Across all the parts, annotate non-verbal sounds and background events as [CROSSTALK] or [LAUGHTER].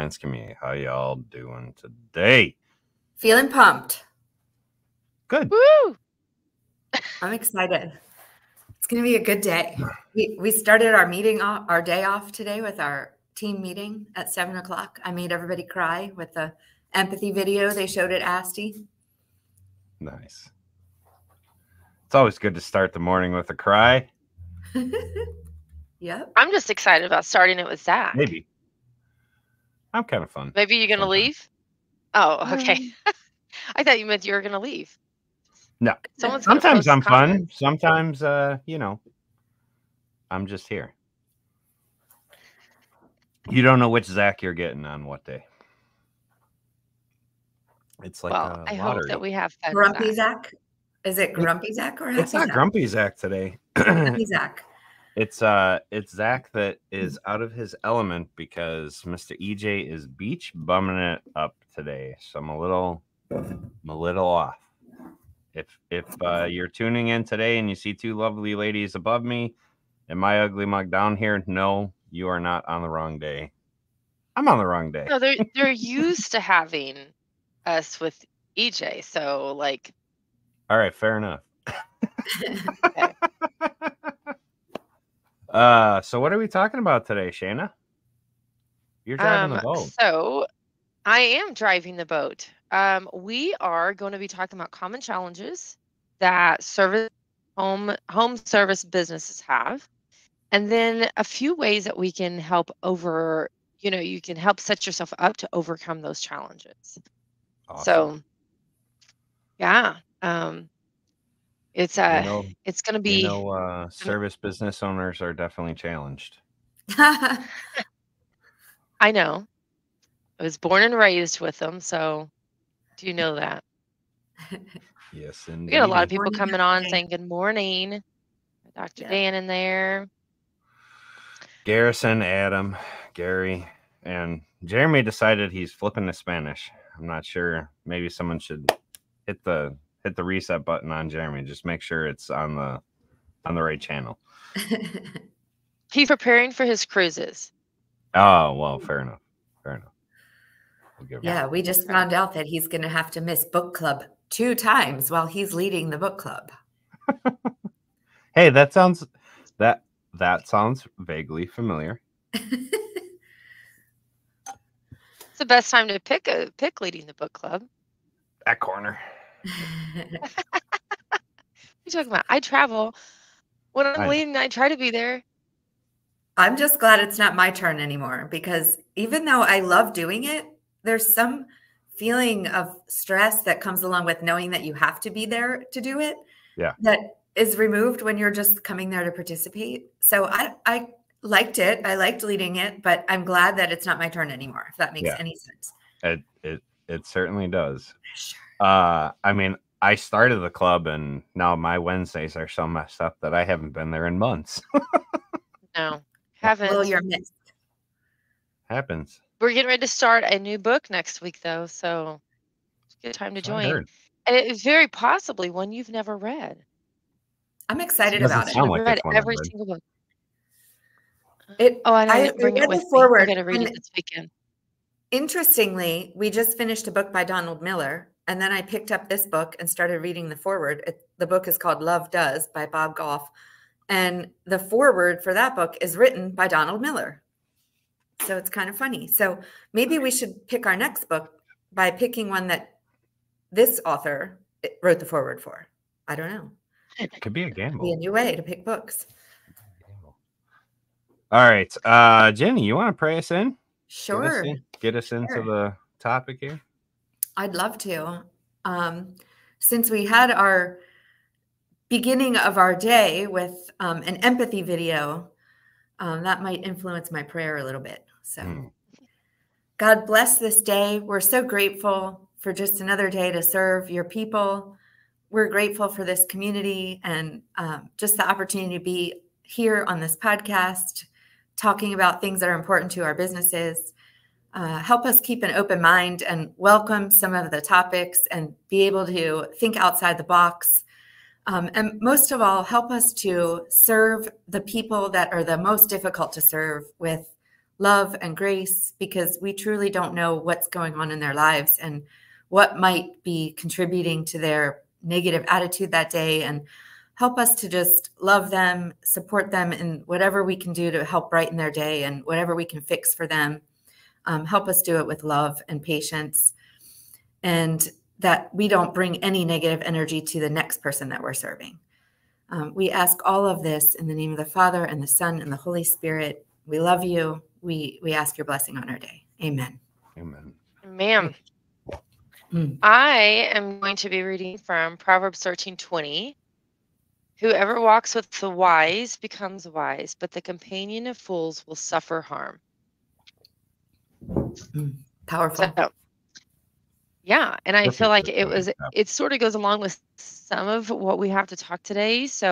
Service Alliance community. How y'all doing today? Feeling pumped. Good. Woo! I'm excited. It's going to be a good day. We, we started our meeting, off, our day off today with our team meeting at seven o'clock. I made everybody cry with the empathy video they showed at ASTI. Nice. It's always good to start the morning with a cry. [LAUGHS] yep. I'm just excited about starting it with Zach. Maybe. I'm kind of fun. Maybe you're gonna Sometimes. leave. Oh, okay. [LAUGHS] I thought you meant you were gonna leave. No. Someone's Sometimes post a I'm fun. Sometimes, uh, you know, I'm just here. You don't know which Zach you're getting on what day. It's like well, a I hope that we have fun. Grumpy Zach. Zach? Is it Grumpy Zach or It's not Zach? grumpy Zach today. [CLEARS THROAT] Happy Zach. It's uh it's Zach that is out of his element because Mr. EJ is beach bumming it up today. So I'm a little I'm a little off. If if uh, you're tuning in today and you see two lovely ladies above me and my ugly mug down here, no, you are not on the wrong day. I'm on the wrong day. No, they're [LAUGHS] they're used to having us with EJ. So like All right, fair enough. [LAUGHS] Okay. Uh so what are we talking about today, Shayna? You're driving the um boat. so I am driving the boat. Um we are going to be talking about common challenges that service home home service businesses have. And then a few ways that we can help over, you know, you can help set yourself up to overcome those challenges. Awesome. So yeah, um it's uh you know, it's going to be you know uh service business owners are definitely challenged. [LAUGHS] I know. I was born and raised with them, so do you know that? Yes, and [LAUGHS] We indeed. got a lot of people Morning, coming on saying good morning. Dr. Yeah. Dan in there. Garrison, Adam, Gary, and Jeremy decided he's flipping to Spanish. I'm not sure. Maybe someone should hit the hit the reset button on Jeremy. Just make sure it's on the on the right channel. [LAUGHS] He's preparing for his cruises. Oh well, fair enough. Fair enough. We'll give him- yeah, we just found out that he's going to have to miss book club two times while he's leading the book club. [LAUGHS] Hey, that sounds that that sounds vaguely familiar. [LAUGHS] It's the best time to pick a pick leading the book club. That corner. [LAUGHS] What are you talking about? I travel. When I'm I know. leading, I try to be there. I'm just glad it's not my turn anymore because even though I love doing it, there's some feeling of stress that comes along with knowing that you have to be there to do it. Yeah. That is removed when you're just coming there to participate. So I I liked it. I liked leading it, but I'm glad that it's not my turn anymore, if that makes Yeah. any sense. It it it certainly does. Sure. Uh, I mean, I started the club, and now my Wednesdays are so messed up that I haven't been there in months. [LAUGHS] No, haven't. Well, you're missed. Happens. We're getting ready to start a new book next week, though, so it's a good time to join. And it is very possibly one you've never read. I'm excited about it. sound I've like read it's I've every read. single book. It Oh, and I, I- didn't bring read it the with me. I foreword, got to read it this weekend. Interestingly, we just finished a book by Donald Miller, and then I picked up this book and started reading the foreword. It, the book is called Love Does by Bob Goff, and the foreword for that book is written by Donald Miller. So it's kind of funny. So maybe we should pick our next book by picking one that this author eh, wrote the foreword for. I don't know. It could be a gamble. Be a new way to pick books. All right, uh, Ginny, you want to pray us in? Get us Sure. in- Get us into the topic here. I'd love to. Um, since we had our beginning of our day with um, an empathy video, um, that might influence my prayer a little bit. So, Mm. God bless this day. We're so grateful for just another day to serve your people. We're grateful for this community and um, just the opportunity to be here on this podcast, talking about things that are important to our businesses uh, help us keep an open mind and welcome some of the topics and be able to think outside the box Um, and most of all, help us to serve the people that are the most difficult to serve with love and grace because we truly don't know what's going on in their lives and what might be contributing to their negative attitude that day and help us to just love them, support them in whatever we can do to help brighten their day and whatever we can fix for them. Um, help us do it with love and patience. And that we don't bring any negative energy to the next person that we're serving. Um, we ask all of this in the name of the Father and the Son and the Holy Spirit. We love you. We we ask your blessing on our day. Amen. Amen. Ma'am. Mm. I am going to be reading from Proverbs 13 20. Whoever walks with the wise becomes wise, but the companion of fools will suffer harm. Powerful. So, yeah, and I Perfect feel like it was it sort of goes along with some of what we have to talk today. So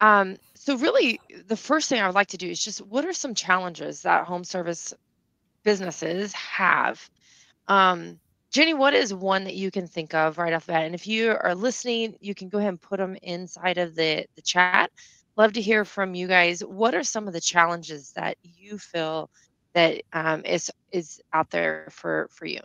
um so really the first thing I would like to do is just what are some challenges that home service businesses have? Um Ginny, what is one that you can think of right off the bat? And if you are listening, you can go ahead and put them inside of the, the chat. Love to hear from you guys. What are some of the challenges that you feel that um, is is out there for for you?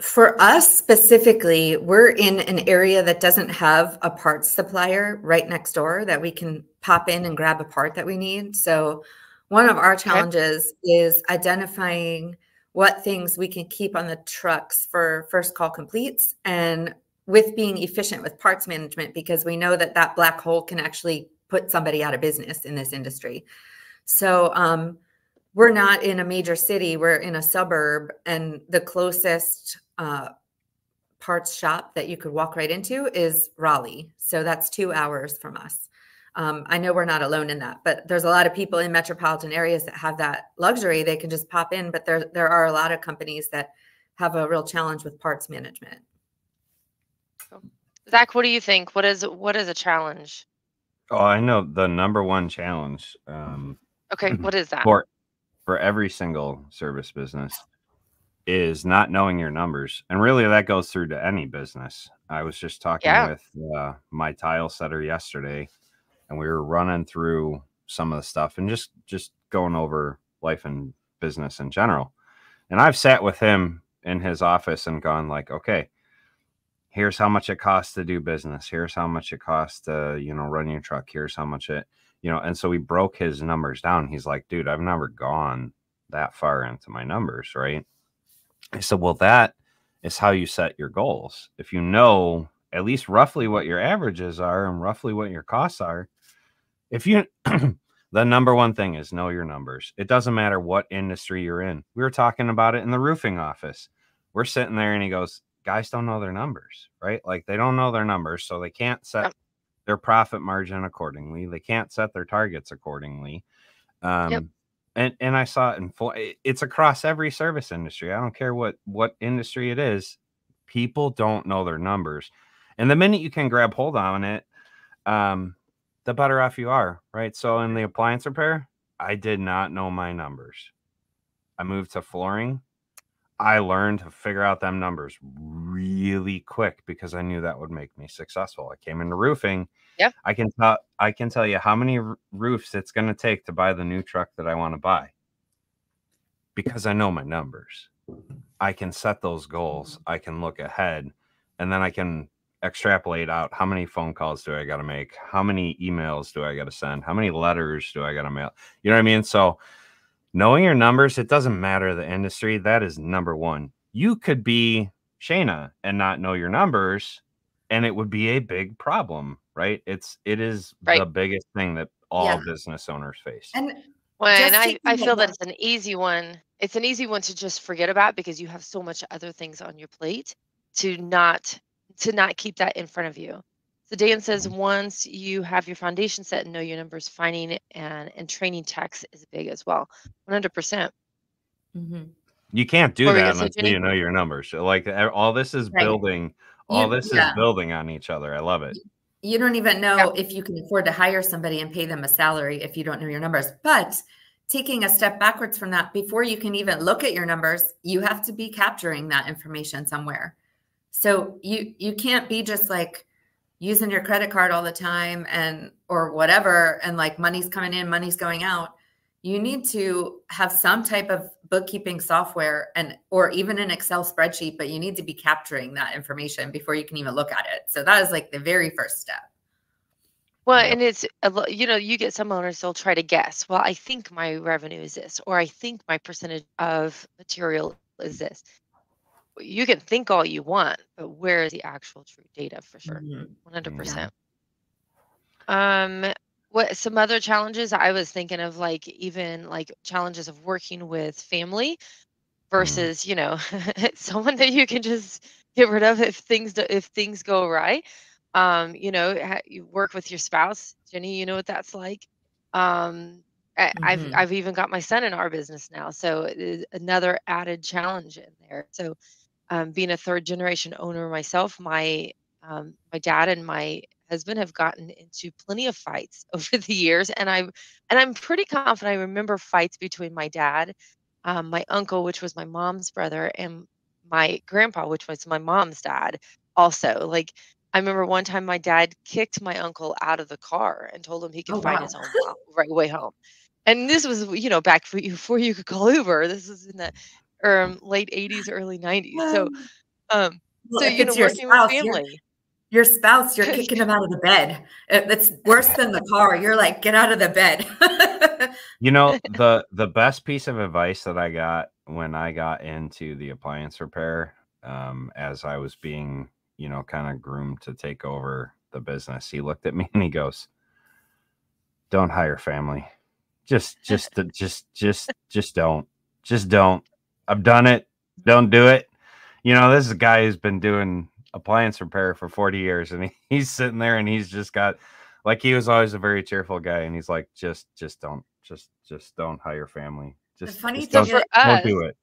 For us specifically, we're in an area that doesn't have a parts supplier right next door that we can pop in and grab a part that we need. So, one of our challenges is identifying what things we can keep on the trucks for first call completes and with being efficient with parts management because we know that that black hole can actually put somebody out of business in this industry. So, um, we're not in a major city, we're in a suburb, and the closest uh, parts shop that you could walk right into is Raleigh. So that's two hours from us. Um, I know we're not alone in that, but there's a lot of people in metropolitan areas that have that luxury. They can just pop in, but there there are a lot of companies that have a real challenge with parts management. Zach, what do you think? What is what is a challenge? Oh, I know the number one challenge um, Okay, [CLEARS THROAT] what is that? for for every single service business is not knowing your numbers, and really that goes through to any business. I was just talking Yeah. with uh, my tile setter yesterday, and we were running through some of the stuff and just just going over life and business in general. And I've sat with him in his office and gone like, okay, here's how much it costs to do business. Here's how much it costs to, you know, run your truck. Here's how much it, you know, and so we broke his numbers down. He's like, dude, I've never gone that far into my numbers, right? I said, well, that is how you set your goals. If you know at least roughly what your averages are and roughly what your costs are, if you [CLEARS THROAT] the number one thing is know your numbers. It doesn't matter what industry you're in. We were talking about it in the roofing office. We're sitting there and he goes, guys don't know their numbers, right? Like they don't know their numbers, so they can't set. Their profit margin accordingly. They can't set their targets accordingly. Um, and and I saw it in full. It's across every service industry. I don't care what what industry it is. People don't know their numbers, and the minute you can grab hold on it, um, the better off you are, right? So in the appliance repair, I did not know my numbers. I moved to flooring. I learned to figure out them numbers really quick because I knew that would make me successful. I came into roofing. Yeah. I can tell I can tell you how many roofs it's going to take to buy the new truck that I want to buy. Because I know my numbers. I can set those goals. I can look ahead and then I can extrapolate out how many phone calls do I got to make? How many emails do I got to send? How many letters do I got to mail? You know what I mean? So knowing your numbers, it doesn't matter the industry. That is number one. You could be Shayna and not know your numbers, and it would be a big problem, right? It's it is the biggest thing that all Yeah. business owners face. And Well, and I, I feel that it's an easy one. It's an easy one to just forget about because you have so much other things on your plate to not to not keep that in front of you. So Dan says Mm-hmm. once you have your foundation set and know your numbers, finding and and training techs is big as well. One hundred percent. Mhm. You can't do What that gonna until you know your numbers. Like all this is Right. building. All You- this yeah. is building on each other. I love it. you don't even know Yeah. if you can afford to hire somebody and pay them a salary if you don't know your numbers. But taking a step backwards from that, before you can even look at your numbers, you have to be capturing that information somewhere. So you you can't be just like using your credit card all the time and or whatever and like money's coming in money's going out you need to have some type of bookkeeping software and or even an excel spreadsheet but you need to be capturing that information before you can even look at it so that is like the very first step well, and it's you know, you get some owners they'll try to guess. Well, I think my revenue is this, or I think my percentage of material is this. You can think all you want, but where is the actual true data for sure? Mhm. One hundred percent. Um, what some other challenges I was thinking of, like even like challenges of working with family versus you know [LAUGHS] someone that you can just get rid of if things do, if things go awry um you know ha- you work with your spouse ginny you know what that's like um I, i've Mhm. i've even got my son in our business now so another added challenge in there so um, being a third generation owner myself my um, my dad and my husband have gotten into plenty of fights [LAUGHS] over the years and i and i'm pretty confident i remember fights between my dad um, my uncle which was my mom's brother and my grandpa which was my mom's dad also like I remember one time my dad kicked my uncle out of the car and told him he could Oh, find wow. his own right way home. And this was, you know, back for you before you could call Uber. This was in the um, late 80s, early 90s. So, um, Well, so you know, your working spouse, with family. your spouse you're kicking [LAUGHS] them out of the bed It- it's worse than the car you're like get out of the bed [LAUGHS] You know, the the best piece of advice that I got when I got into the appliance repair, um, as I was being, you know, kind of groomed to take over the business, he looked at me and he goes, Don't hire family. Just just just just just don't. Just don't. I've done it. Don't do it. You know, this is a guy who's been doing appliance repair for 40 years and he, [LAUGHS] he's sitting there and he's just got like he was always a very cheerful guy and he's like just just don't just just don't hire family just, funny just thing for don't us, do it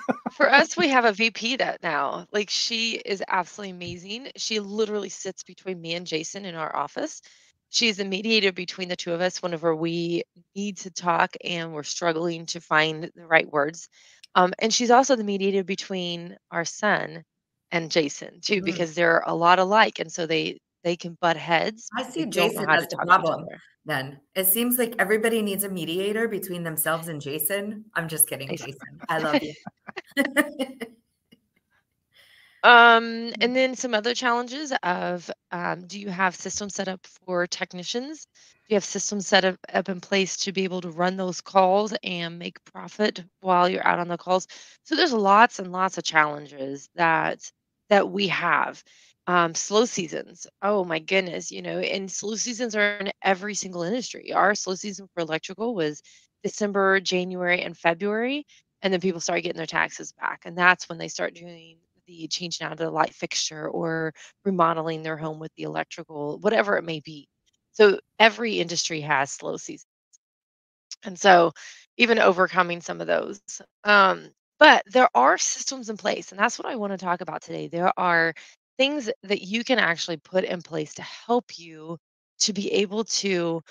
[LAUGHS] for us, we have a VP that now, like she is absolutely amazing. She literally sits between me and Jason in our office. She's a mediator between the two of us whenever we need to talk and we're struggling to find the right words. Um, and she's also the mediator between our son and Jason too, Mm. because they're a lot alike, and so they they can butt heads. i see they don't know jason as the talk to each problem then it seems like everybody needs a mediator between themselves and jason i'm just kidding Basically. jason i love you Um, [LAUGHS] and then some other challenges of um, do you have systems set up for technicians? You have systems set up, up in place to be able to run those calls and make profit while you're out on the calls? So there's lots and lots of challenges that that we have. Um, slow seasons. Oh my goodness, you know, and slow seasons are in every single industry. Our slow season for electrical was December, January, and February and then people start getting their taxes back and that's when they start doing the changing out of the light fixture or remodeling their home with the electrical whatever it may be so every industry has slow seasons and so even overcoming some of those um, but there are systems in place and that's what i want to talk about today there are things that you can actually put in place to help you to be able to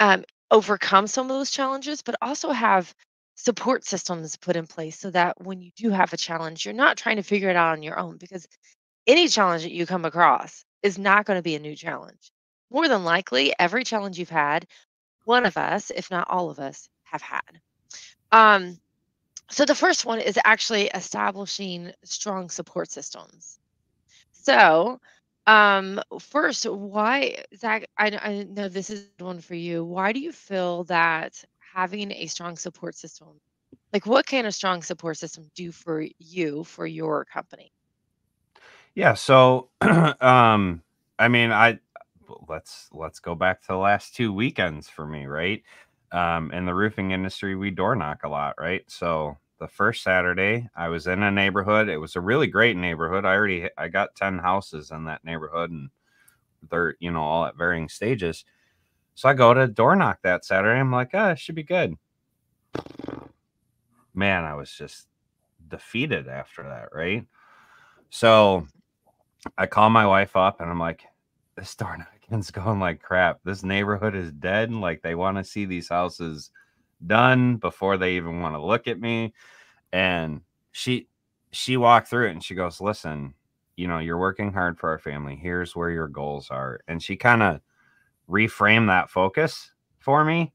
um, overcome some of those challenges, but also have support systems put in place so that when you do have a challenge, you're not trying to figure it out on your own because any challenge that you come across is not going to be a new challenge. More than likely, every challenge you've had, one of us, if not all of us, have had. Um, so the first one is actually establishing strong support systems. So, um, first, why, Zach? I, I know this is one for you. Why do you feel that having a strong support system, like what can a strong support system do for you for your company? yeah so [CLEARS THROAT] um i mean i let's let's go back to the last two weekends for me right? Um in the roofing industry we door knock a lot right? So the first saturday i was in a neighborhood it was a really great neighborhood i already i got 10 houses in that neighborhood and they're you know all at varying stages. So i go to door knock that saturday i'm like ah, it should be good. Man i was just defeated after that right? So I call my wife up and I'm like, this door [LAUGHS] knocking's going like crap. This neighborhood is dead. And like they want to see these houses done before they even want to look at me. And she she walked through it and she goes, Listen, you know, you're working hard for our family. Here's where your goals are. And she kind of reframed that focus for me.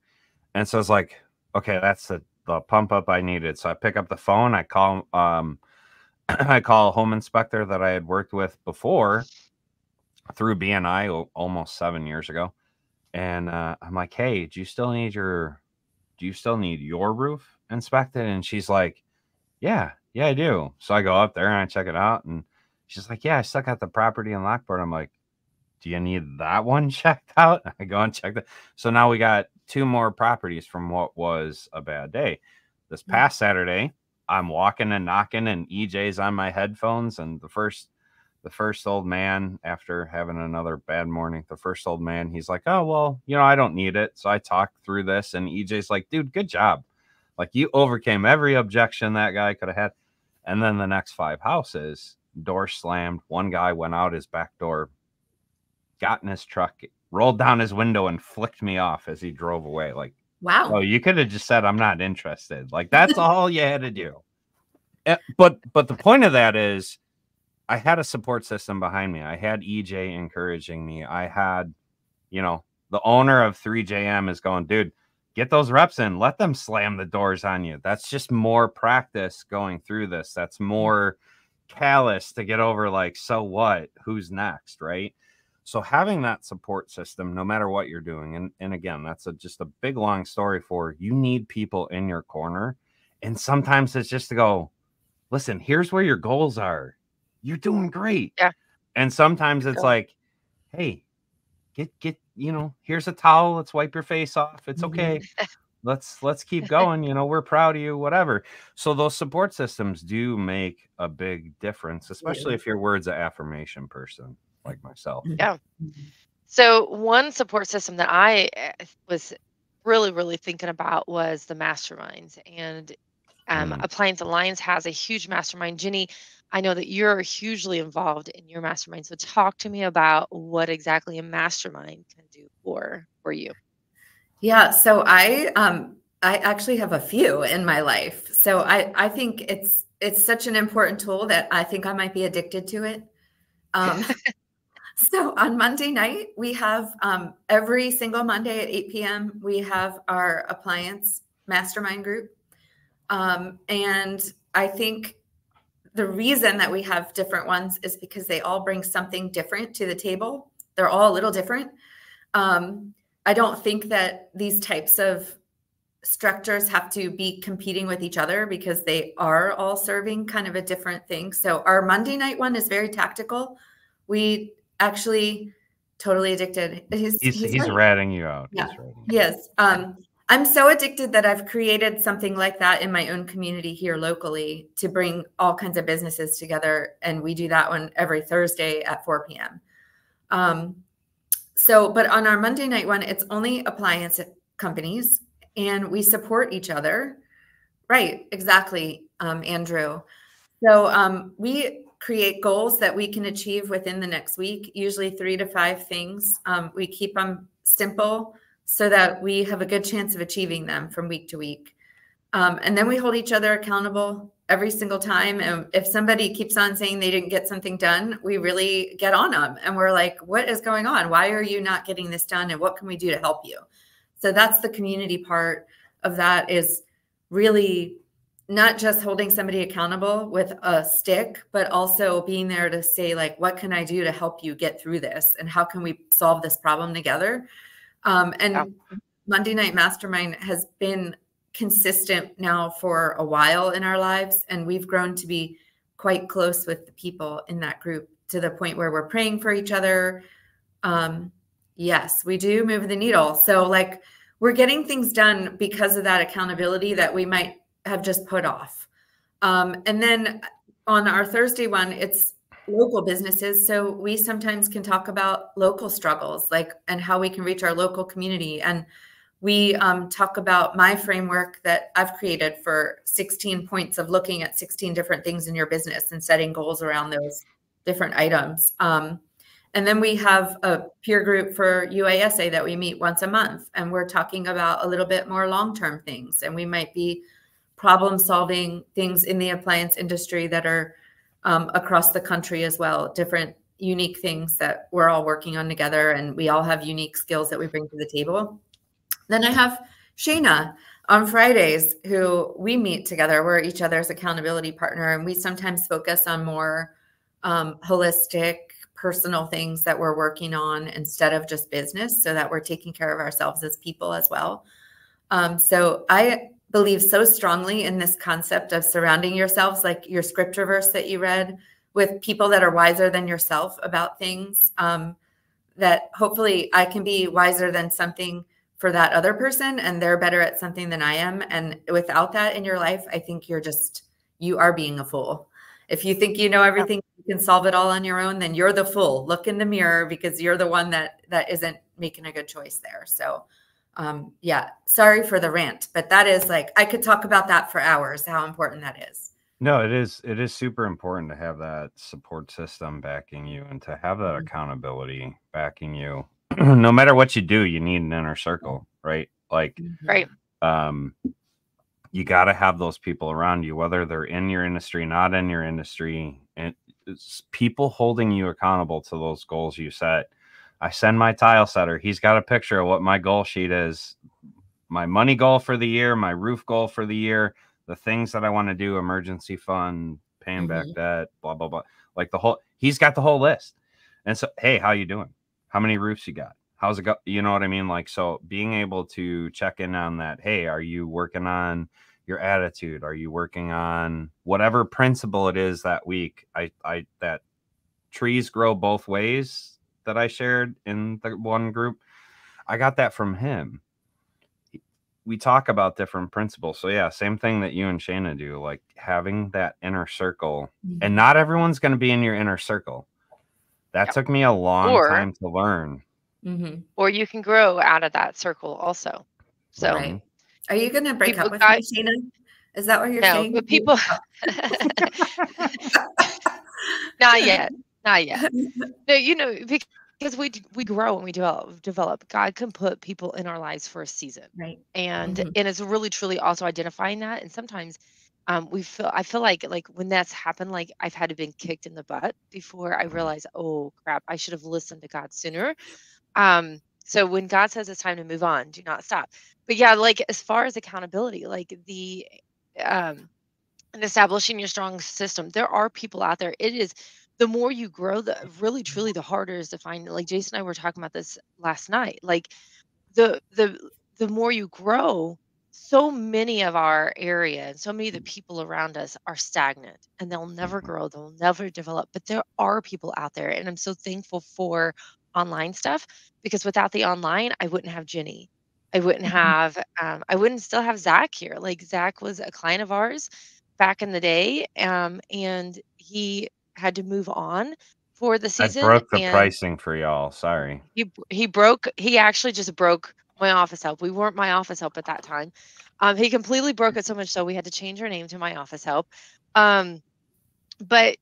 And so it's like, okay, that's the, the pump up I needed. So I pick up the phone, I call um [CLEARS THROAT] I call a home inspector that I had worked with before through BNI almost seven years ago. And uh, I'm like, hey, do you still need your do you still need your roof inspected? And she's like, yeah, yeah, I do. So I go up there and I check it out. And she's like, yeah, I stuck out the property in Lockport. I'm like, do you need that one [LAUGHS] checked out? I go and check that. So now we got two more properties from what was a bad day. This mm. past Saturday, I'm walking and knocking, and EJ's on my headphones. And the first, the first old man, after having another bad morning, the first old man, he's like, "Oh well, you know, I don't need it." So I talk through this, and EJ's like, "Dude, good job! Like you overcame every objection that guy could have had." And then the next five houses, door slammed. One guy went out his back door, got in his truck, rolled down his window, and flicked me off as he drove away. Like Wow. Oh, you could have just said I'm not interested. Like [LAUGHS] that's all you had to do. Eh, but but the point of that is I had a support system behind me. I had EJ encouraging me. I had, you know, the owner of 3JM is going, dude, get those reps in. Let them slam the doors on you. That's just more practice going through this. That's mm. more callous to get over like, so what? Who's next? Right. So having that support system, no matter what you're doing, and, and again, that's a, just a big long story for you need people in your corner. And sometimes it's just to go, listen, here's where your goals are. You're doing great. Yeah. And sometimes it's like, hey, get get, you know, here's a towel. Let's wipe your face off. It's mm-hmm. okay. let's let's keep [LAUGHS] going. You know, we're proud of you, whatever. So those support systems do make a big difference, especially if your words of affirmation person like myself. Yeah. So one support system that I eh, was really, really thinking about was the masterminds. And um, mm. Appliance Alliance has a huge mastermind. Ginny, I know that you're hugely involved in your mastermind. So talk to me about what exactly a mastermind can do for for you. Yeah. So I um I actually have a few in my life. So I I think it's it's such an important tool that I think I might be addicted to it. Um, [LAUGHS] [LAUGHS] So on Monday night, we have um, every single Monday at 8 p.m., we have our appliance mastermind group. Um, and I think the reason that we have different ones is because they all bring something different to the table. They're all a little different. Um, I don't think that these types of structures have to be competing with each other because they are all serving kind of a different thing. So our Monday night one is very tactical. We actually totally addicted. He's he's, he's, ratting you out. Yeah. Yes. Um, I'm so addicted that I've created something like that in my own community here locally to bring all kinds of businesses together, and we do that one every Thursday at 4 p.m. Um, so, but on our Monday night one, it's only appliance companies, and we support each other. Right? Exactly, um, Andrew. So um, we create goals that we can achieve within the next week, usually three to five things. Um, we keep them simple so that we have a good chance of achieving them from week to week. Um, and then we hold each other accountable every single time. And if somebody keeps on saying they didn't get something done, we really get on them and we're like, what is going on? Why are you not getting this done? And what can we do to help you? So that's the community part of that is really not just holding somebody accountable with a stick, but also being there to say, like, what can I do to help you get through this? And how can we solve this problem together? Um, and yeah. Monday Night Mastermind has been consistent now for a while in our lives. And we've grown to be quite close with the people in that group to the point where we're praying for each other. Um, yes, we do move the needle. So, like, we're getting things done because of that accountability that we might have just put off. Um, and then on our Thursday one, it's local businesses. So we sometimes can talk about local struggles, like and how we can reach our local community. And we um, talk about my framework that I've created for 16 points of looking at 16 different things in your business and setting goals around those different items. Um, and then we have a peer group for UASA that we meet once a month, and we're talking about a little bit more long term things. And we might be problem solving things in the appliance industry that are um, across the country as well, different unique things that we're all working on together, and we all have unique skills that we bring to the table. Then I have Shayna on Fridays, who we meet together. We're each other's accountability partner, and we sometimes focus on more um, holistic, personal things that we're working on instead of just business, so that we're taking care of ourselves as people as well. Um, so I believe so strongly in this concept of surrounding yourselves, like your scripture verse that you read, with people that are wiser than yourself about things. Um, that hopefully I can be wiser than something for that other person and they're better at something than I am. And without that in your life, I think you're just, you are being a fool. If you think you know everything, you can solve it all on your own, then you're the fool. Look in the mirror because you're the one that that isn't making a good choice there. So um, yeah, sorry for the rant, but that is like I could talk about that for hours, how important that is. No, it is it is super important to have that support system backing you and to have that Mhm. accountability backing you. [CLEARS THROAT] no matter what you do, you need an inner circle, right? Like Right. um you got to have those people around you whether they're in your industry not in your industry and it's people holding you accountable to those goals you set i send my tile setter. He's got a picture of what my goal sheet is. My money goal for the year my roof goal for the year the things that i want to do emergency fund paying back Mhm. debt blah blah blah. Like the whole he's got the whole list. And so hey how you doing? How many roofs you got? How's it go you know what i mean? Like so being able to check in on that hey are you working on your attitude? Are you working on whatever principle it is that week i i that trees grow both ways that i shared in the one group i got that from him we talk about different principles so yeah same thing that you and Shayna do like having that inner circle and not everyone's going to be in your inner circle that Yep. took me a long Or- time to learn Mhm. Or you can grow out of that circle also. So Right. Are you going to break People up with got- me, Shayna? Is that what you're no, saying? but people [LAUGHS] [LAUGHS] not yet. Not yet. [LAUGHS] No, you know, because we we grow and we develop develop. God can put people in our lives for a season. right. and Mhm. and it's really truly also identifying that and sometimes um we feel i feel like like when that's happened like i've had to been kicked in the butt before i realize oh crap i should have listened to god sooner um so when god says it's time to move on do not stop but yeah like as far as accountability like the um and establishing your strong system there are people out there it is the more you grow the really truly the harder is to find like jason and i were talking about this last night like the the the more you grow so many of our area and so many of the people around us are stagnant and they'll never grow they'll never develop but there are people out there and i'm so thankful for online stuff because without the online i wouldn't have ginny. I wouldn't Mhm. have um, i wouldn't still have zach here like zach was a client of ours back in the day um, and he had to move on for the season. i broke the pricing for y'all sorry. He he broke he actually just broke my office help. We weren't my office help at that time. Um he completely broke it so much so we had to change our name to my office help. Um but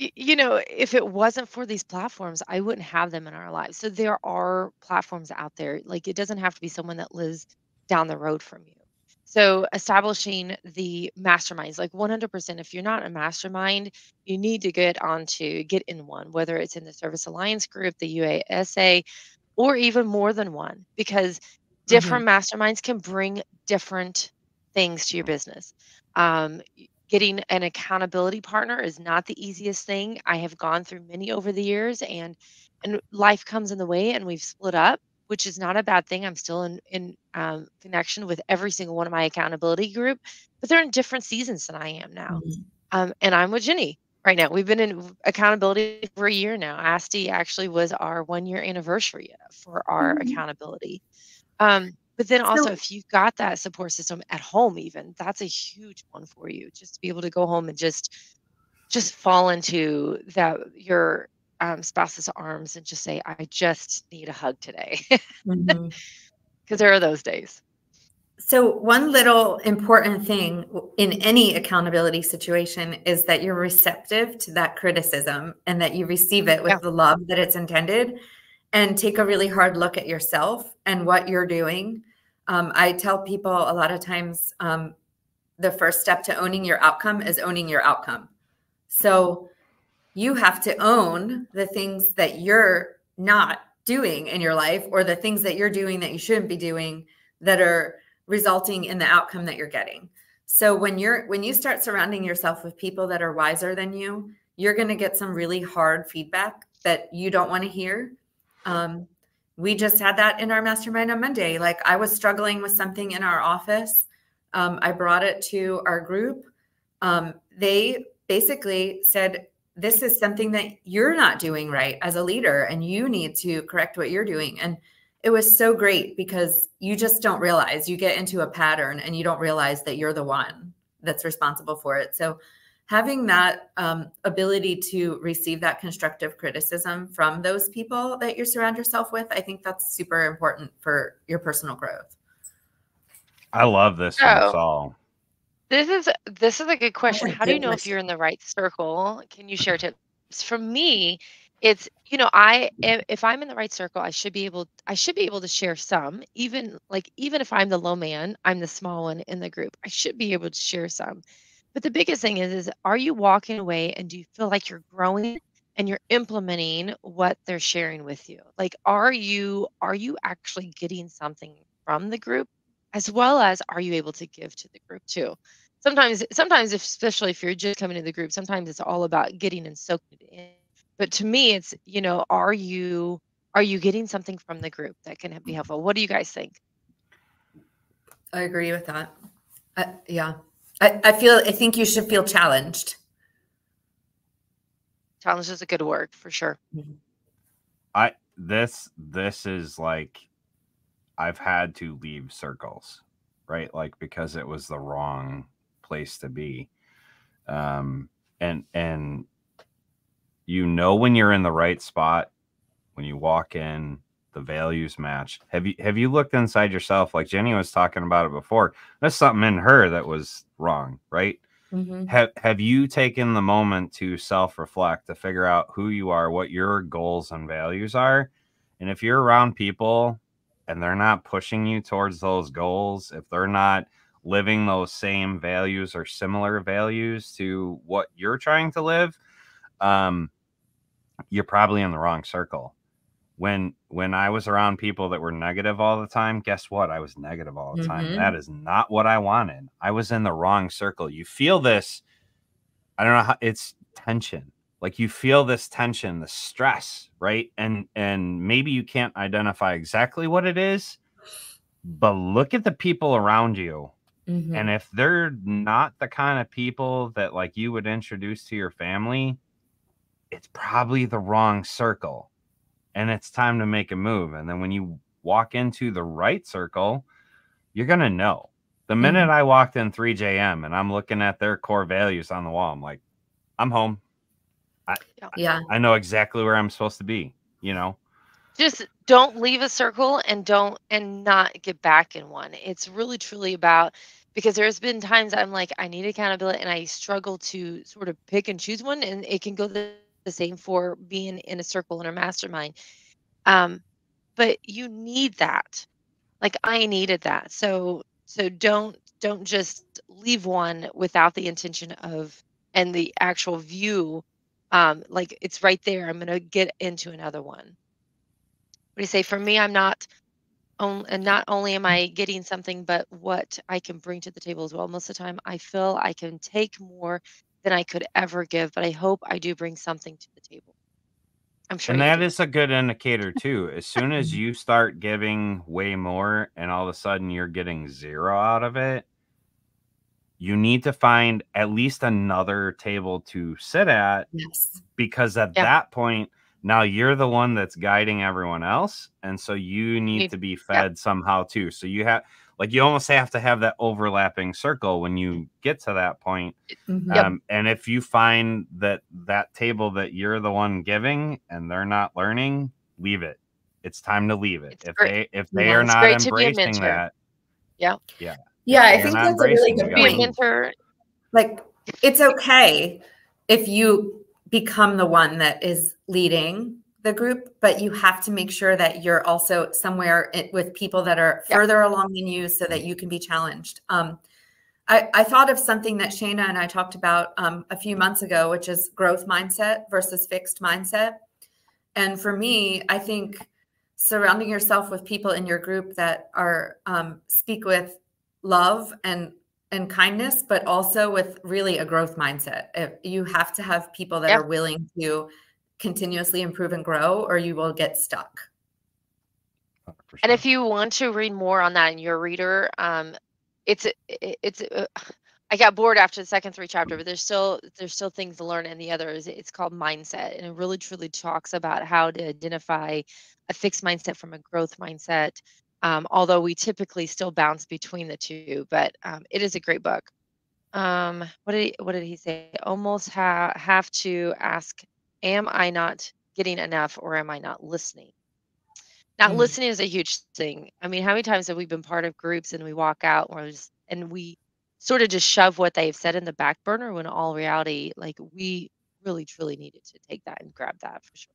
y- you know if it wasn't for these platforms i wouldn't have them in our lives. So there are platforms out there like it doesn't have to be someone that lives down the road from you so establishing the masterminds like 100% if you're not a mastermind you need to get onto get in one whether it's in the service alliance group the uasa or even more than one because different masterminds can bring different things to your business. Um, getting an accountability partner is not the easiest thing. I have gone through many over the years and and life comes in the way and we've split up which is not a bad thing i'm still in in um, connection with every single one of my accountability group but they're in different seasons than i am now Mhm. um, and I'm with Ginny right now. We've been in accountability for a year now. ASTI actually was our one year anniversary for our Mhm. accountability. Um, but then also, So- if you've got that support system at home, even that's a huge one for you. Just to be able to go home and just just fall into that your um, spouse's arms and just say, "I just need a hug today," [LAUGHS] because Mhm. there are those days. So, one little important thing in any accountability situation is that you're receptive to that criticism and that you receive it with Yeah. the love that it's intended and take a really hard look at yourself and what you're doing. Um, I tell people a lot of times um, the first step to owning your outcome is owning your outcome. So, you have to own the things that you're not doing in your life or the things that you're doing that you shouldn't be doing that are resulting in the outcome that you're getting. So when you're when you start surrounding yourself with people that are wiser than you, you're going to get some really hard feedback that you don't want to hear. Um, we just had that in our mastermind on Monday. Like I was struggling with something in our office. Um, I brought it to our group. Um, they basically said, This is something that you're not doing right as a leader, and you need to correct what you're doing. And it was so great because you just don't realize you get into a pattern and you don't realize that you're the one that's responsible for it. So having that um, ability to receive that constructive criticism from those people that you surround yourself with, I think that's super important for your personal growth. I love this Oh. Saul. This is this is a good oh question. my How do you know if you're in the right circle? Can you share tips? For me, it's you know I if if I'm in the right circle, I should be able I should be able to share some. Even like even if I'm the low man, I'm the small one in the group. I should be able to share some. But the biggest thing is is are you walking away and do you feel like you're growing and you're implementing what they're sharing with you? Like are you are you actually getting something from the group as well as are you able to give to the group too? sometimes sometimes if, especially if you're just coming to the group sometimes it's all about getting and soaking it in but to me it's you know are you are you getting something from the group that can be mm. helpful what do you guys think I agree with that. I, yeah. I, I feel, I think you should feel challenged. challenge is a good word for sure mm-hmm. I this this is like I've had to leave circles, right? Like because it was the wrong place to be. Um and and you know when you're in the right spot when you walk in the values match. Have you have you looked inside yourself like Ginny was talking about it before? There's something in her that was wrong, right? Mm-hmm. have have you taken the moment to self-reflect to figure out who you are what your goals and values are and if you're around people and they're not pushing you towards those goals if they're not living those same values or similar values to what you're trying to live um you're probably in the wrong circle. When when i was around people that were negative all the time guess what? I was negative all the time. Mhm. that is not what i wanted. I was in the wrong circle. You feel this i don't know how it's tension like you feel this tension the stress right and and maybe you can't identify exactly what it is but look at the people around you Mm-hmm. and if they're not the kind of people that like you would introduce to your family, it's probably the wrong circle. And it's time to make a move. And then when you walk into the right circle, you're going to know. The minute I walked in 3JM and I'm looking at their core values on the wall, I'm like, I'm home. Yeah. I know exactly where I'm supposed to be, you know? just don't leave a circle and don't and not get back in one. It's really truly about because there's been times i'm like i need accountability and i struggle to sort of pick and choose one and it can go the, the same for being in a circle in a mastermind. Um but you need that. Like i needed that. So so don't don't just leave one without the intention of and the actual view um like it's right there i'm going to get into another one what do you say? For me, I'm not on, and not only am I getting something, but what I can bring to the table as well. Most of the time, I feel I can take more than I could ever give, but I hope I do bring something to the table. I'm sure. and that do. is a good indicator too. As soon as [LAUGHS] you start giving way more and all of a sudden you're getting zero out of it, you need to find at least another table to sit at Yes. because at Yeah. that point now you're the one that's guiding everyone else and so you need Need- to be fed somehow too so you have like you almost have to have that overlapping circle when you get to that point Mhm. Yep. um, and if you find that that table that you're the one giving and they're not learning leave it it's time to leave it It's if great. they if they Yeah, are not great to be a embracing mentor. yeah Yeah, If I think not that's a really good you be gotta a point. leave. mentor. Like it's okay if you become the one that is leading the group, but you have to make sure that you're also somewhere with people that are Yeah. further along than you so that you can be challenged. Um, I, I thought of something that Shayna and I talked about um, a few months ago, which is growth mindset versus fixed mindset. And for me, I think surrounding yourself with people in your group that are um, speak with love and and kindness, but also with really a growth mindset. If you have to have people that yep. are willing to continuously improve and grow, or you will get stuck. Sure. And if you want to read more on that in your reader, um, it's it's uh, I got bored after the second three chapter, but there's still there's still things to learn in the others. It's called mindset, and it really truly talks about how to identify a fixed mindset from a growth mindset. Um, although we typically still bounce between the two, but um, it is a great book. Um, what did he, what did he say? Almost ha- have to ask, am I not getting enough, or am I not listening? Now, mm. listening is a huge thing. I mean, how many times have we been part of groups and we walk out or just, and we sort of just shove what they've said in the back burner when all reality, like we really truly needed to take that and grab that for sure.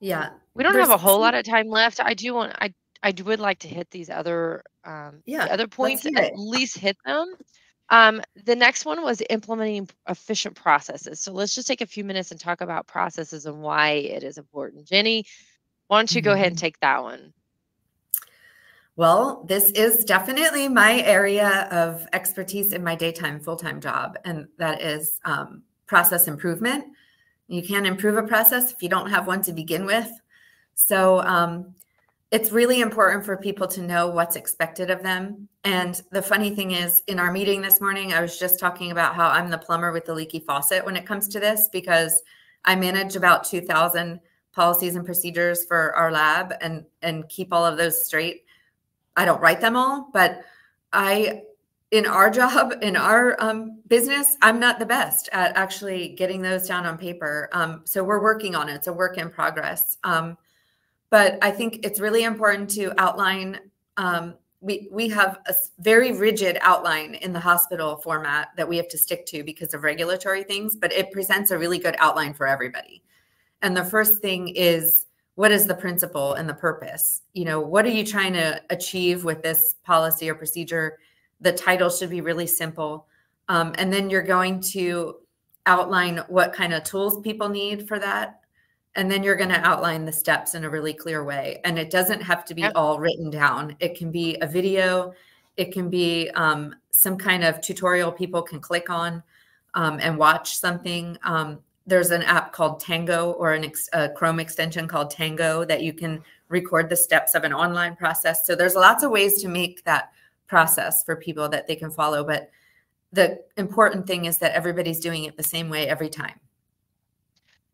Yeah. We don't have a whole lot of time left. I do want I I would like to hit these other um yeah, other points at least hit them. Um, the next one was implementing efficient processes. So let's just take a few minutes and talk about processes and why it is important. Ginny, why don't you go ahead and mm-hmm. take that one? Well, this is definitely my area of expertise in my daytime full time job, and that is um, process improvement. You can't improve a process if you don't have one to begin with. So um, it's really important for people to know what's expected of them. And the funny thing is, in our meeting this morning, I was just talking about how I'm the plumber with the leaky faucet when it comes to this because I manage about 2,000 policies and procedures for our lab and and keep all of those straight. I don't write them all, but I in our [LAUGHS] job in our um, business i'm not the best at actually getting those down on paper um, so we're working on it it's a work in progress um, but i think it's really important to outline um, we we have a very rigid outline in the hospital format that we have to stick to because of regulatory things but it presents a really good outline for everybody and the first thing is what is the principle and the purpose? You know, what are you trying to achieve with this policy or procedure? The title should be really simple. Um, and then you're going to outline what kind of tools people need for that. And then you're going to outline the steps in a really clear way. And it doesn't have to be yep. all written down. It can be a video, it can be um, some kind of tutorial people can click on um, and watch something. Um, there's an app called Tango or an ex, a Chrome extension called Tango that you can record the steps of an online process. So there's lots of ways to make that process for people that they can follow. But the important thing is that everybody's doing it the same way every time.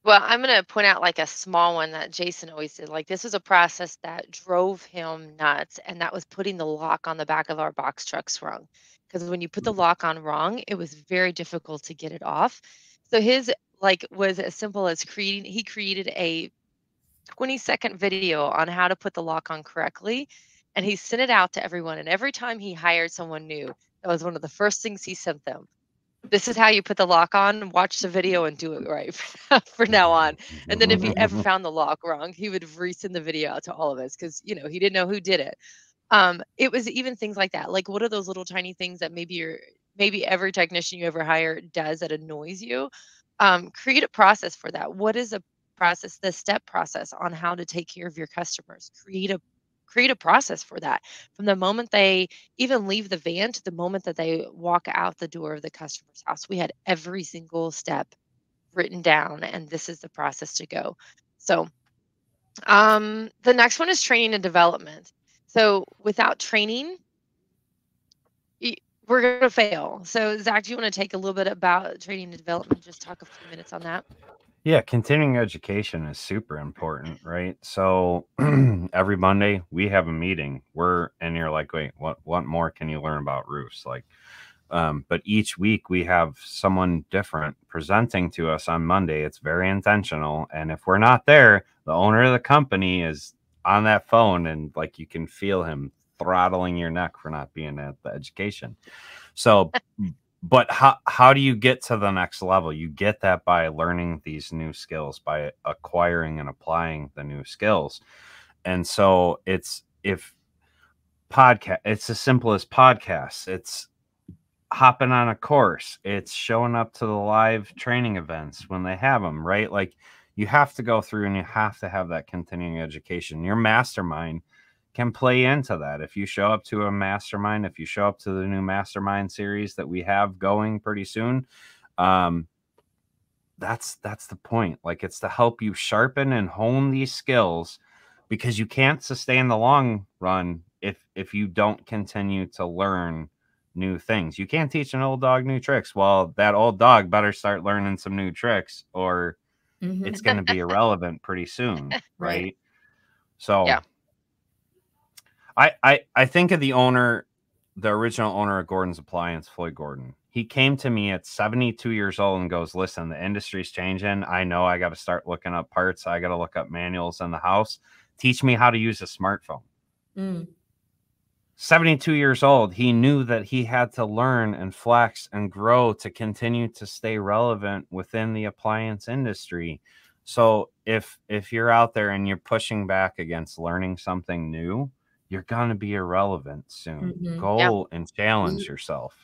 Well, I'm going to point out like a small one that Jason always did. Like this was a process that drove him nuts, and that was putting the lock on the back of our box trucks wrong. Because when you put the mm. lock on wrong, it was very difficult to get it off. So his like was as simple as creating he created a 20 second video on how to put the lock on correctly and he sent it out to everyone and every time he hired someone new that was one of the first things he sent them this is how you put the lock on watch the video and do it right [LAUGHS] for now on and then if he ever [LAUGHS] found the lock wrong he would resend the video out to all of us because you know he didn't know who did it um it was even things like that like what are those little tiny things that maybe you're maybe every technician you ever hire does that annoys you um, create a process for that. What is a process, the step process on how to take care of your customers? Create a create a process for that from the moment they even leave the van to the moment that they walk out the door of the customer's house. We had every single step written down, and this is the process to go. So, um, the next one is training and development. So, without training, we're going to fail. So, Zach, do you want to take a little bit about training and development? Just talk a few minutes on that. Yeah, continuing education is super important, right? So [CLEARS THROAT] every Monday we have a meeting. We're and you're like, wait, what what more can you learn about roofs? Like, um, but each week we have someone different presenting to us on Monday. It's very intentional, and if we're not there, the owner of the company is on that phone, and like you can feel him throttling your neck for not being at the education. So, [LAUGHS] but how how do you get to the next level? You get that by learning these new skills, by acquiring and applying the new skills. And so it's if podcast it's as simple as podcasts. It's hopping on a course. It's showing up to the live training events when they have them, right? Like you have to go through and you have to have that continuing education. Your mastermind can play into that. If you show up to a mastermind, if you show up to the new mastermind series that we have going pretty soon, um, that's that's the point. Like it's to help you sharpen and hone these skills because you can't sustain the long run if if you don't continue to learn new things. You can't teach an old dog new tricks. Well, that old dog better start learning some new tricks or mm-hmm. it's going to be irrelevant pretty soon, [LAUGHS] right? right? So yeah. I, I I think of the owner, the original owner of Gordon's Appliance, Floyd Gordon. He came to me at 72 years old and goes, "Listen, the industry's changing. I know I got to start looking up parts. I got to look up manuals in the house. Teach me how to use a smartphone." Mm. 72 years old, he knew that he had to learn and flex and grow to continue to stay relevant within the appliance industry. So if if you're out there and you're pushing back against learning something new, you're going to be irrelevant soon. Mm-hmm. Go yeah. and challenge mm-hmm. yourself.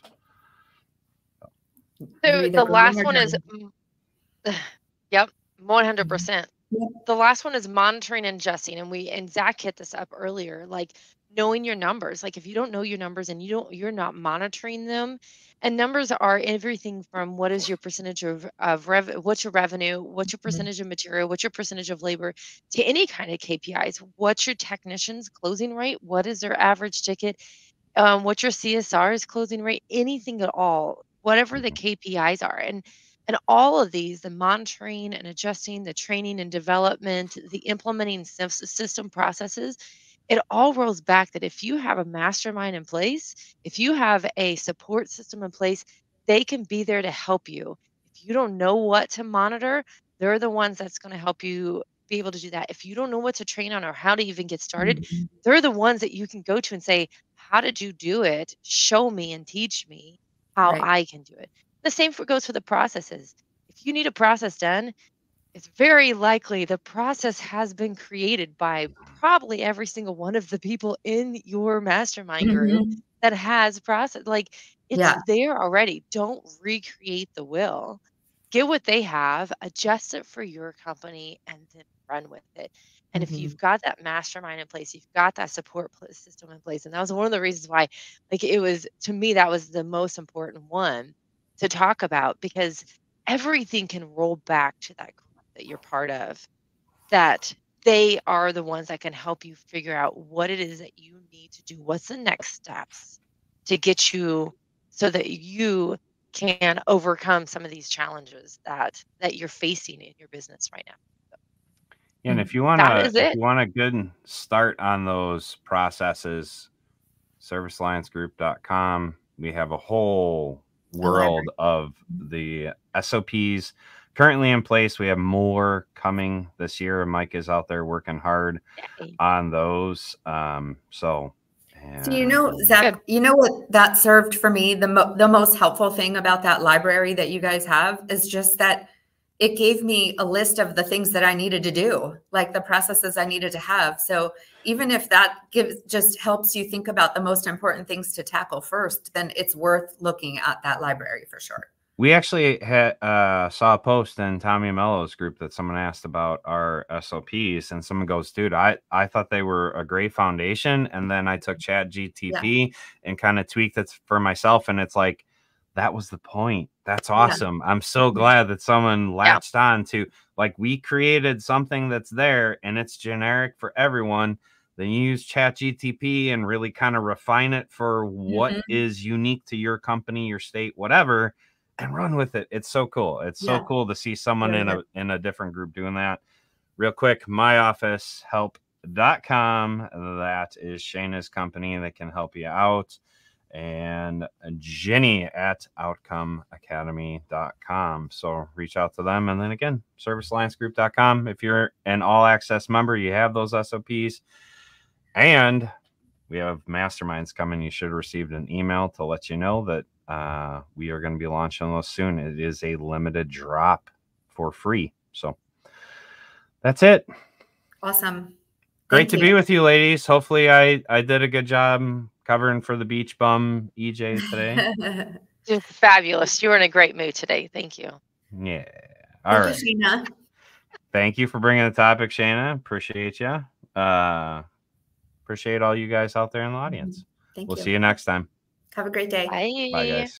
So the last one is [SIGHS] yep, 100%. percent The last one is monitoring and adjusting and we and Zach hit this up earlier like knowing your numbers like if you don't know your numbers and you don't you're not monitoring them and numbers are everything from what is your percentage of, of rev what's your revenue what's your mm-hmm. percentage of material what's your percentage of labor to any kind of kpis what's your technicians closing rate what is their average ticket um, what's your csr's closing rate anything at all whatever the mm-hmm. kpis are and and all of these the monitoring and adjusting the training and development the implementing system processes it all rolls back that if you have a mastermind in place, if you have a support system in place, they can be there to help you. If you don't know what to monitor, they're the ones that's going to help you be able to do that. If you don't know what to train on or how to even get started, mm-hmm. they're the ones that you can go to and say, How did you do it? Show me and teach me how right. I can do it. The same for, goes for the processes. If you need a process done, it's very likely the process has been created by probably every single one of the people in your mastermind group mm-hmm. that has process like it's yeah. there already don't recreate the will get what they have adjust it for your company and then run with it and mm-hmm. if you've got that mastermind in place you've got that support system in place and that was one of the reasons why like it was to me that was the most important one to talk about because everything can roll back to that that you're part of that they are the ones that can help you figure out what it is that you need to do. What's the next steps to get you so that you can overcome some of these challenges that that you're facing in your business right now? And if you want to if you want a good start on those processes servicealliancegroup.com we have a whole world of the sops currently in place. We have more coming this year. Mike is out there working hard Yay. on those. Um, so, so you know, Zach, you know what that served for me. The mo- the most helpful thing about that library that you guys have is just that it gave me a list of the things that I needed to do, like the processes I needed to have. So even if that gives just helps you think about the most important things to tackle first, then it's worth looking at that library for sure. We actually had uh, saw a post in Tommy Mello's group that someone asked about our SOPs, and someone goes, "Dude, I I thought they were a great foundation, and then I took Chat GTP yeah. and kind of tweaked it for myself, and it's like." That was the point. That's awesome. Yeah. I'm so mm-hmm. glad that someone latched yeah. on to like we created something that's there and it's generic for everyone then you use chat gtp and really kind of refine it for what mm-hmm. is unique to your company your state whatever and run with it. It's so cool. It's yeah. so cool to see someone in a in a different group doing that. Real quick, myofficehelp.com. That is Shayna's company that can help you out. And Ginny at outcomeacademy.com. So reach out to them. And then again, servicealliancegroup.com. If you're an all access member, you have those SOPs. And we have masterminds coming. You should have received an email to let you know that uh, we are going to be launching those soon. It is a limited drop for free. So that's it. Awesome. Great Thank to you. be with you, ladies. Hopefully, I I did a good job covering for the beach bum EJ today. [LAUGHS] Just fabulous. You were in a great mood today. Thank you. Yeah. All right. Thank you, Sheena. Thank you for bringing the topic, Shayna. Appreciate you. Uh, appreciate all you guys out there in the audience. Thank we'll you. see you next time. Have a great day. Bye. Bye, guys.